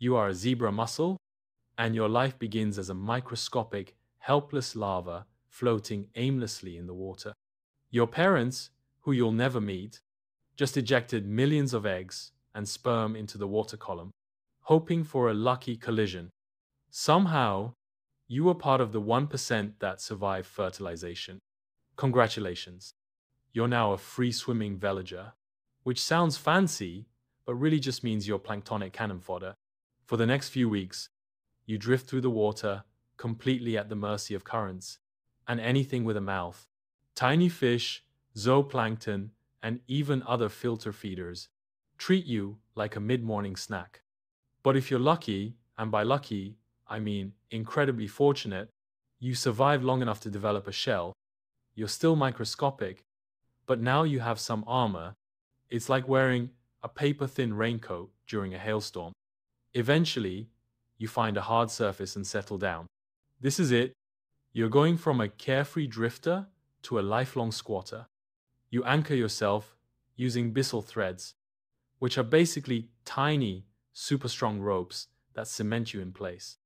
You are a zebra mussel, and your life begins as a microscopic, helpless larva floating aimlessly in the water. Your parents, who you'll never meet, just ejected millions of eggs and sperm into the water column, hoping for a lucky collision. Somehow, you were part of the 1% that survived fertilization. Congratulations. You're now a free swimming veliger, which sounds fancy, but really just means you're planktonic cannon fodder. For the next few weeks, you drift through the water, completely at the mercy of currents, and anything with a mouth. Tiny fish, zooplankton, and even other filter feeders treat you like a mid morning snack. But if you're lucky, and by lucky, I mean incredibly fortunate, you survive long enough to develop a shell. You're still microscopic, but now you have some armor. It's like wearing a paper thin raincoat during a hailstorm. Eventually, you find a hard surface and settle down. This is it. You're going from a carefree drifter to a lifelong squatter. You anchor yourself using byssal threads, which are basically tiny, super strong ropes that cement you in place.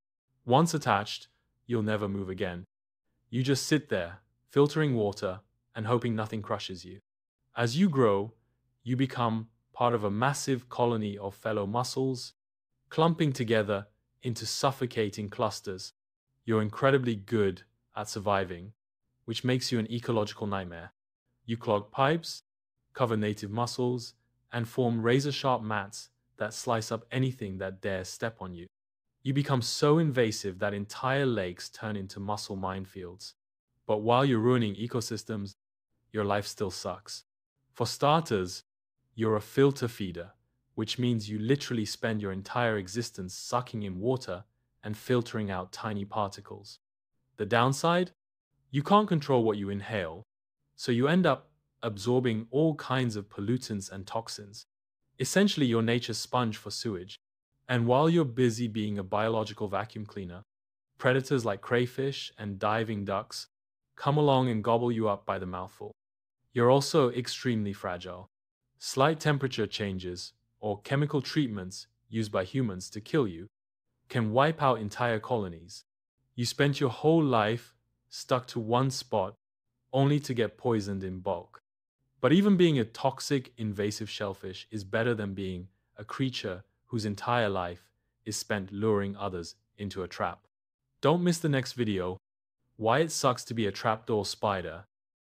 Once attached, you'll never move again. You just sit there, filtering water and hoping nothing crushes you. As you grow, you become part of a massive colony of fellow mussels, clumping together into suffocating clusters. You're incredibly good at surviving, which makes you an ecological nightmare. You clog pipes, cover native mussels, and form razor sharp mats that slice up anything that dares step on you. You become so invasive that entire lakes turn into mussel minefields. But while you're ruining ecosystems, your life still sucks. For starters, you're a filter feeder, which means you literally spend your entire existence sucking in water and filtering out tiny particles. The downside? You can't control what you inhale, so you end up absorbing all kinds of pollutants and toxins. Essentially, you're nature's sponge for sewage. And while you're busy being a biological vacuum cleaner, predators like crayfish and diving ducks come along and gobble you up by the mouthful. You're also extremely fragile. Slight temperature changes or chemical treatments used by humans to kill you can wipe out entire colonies. You spent your whole life stuck to one spot only to get poisoned in bulk. But even being a toxic, invasive shellfish is better than being a creature whose entire life is spent luring others into a trap. Don't miss the next video, why it sucks to be a trapdoor spider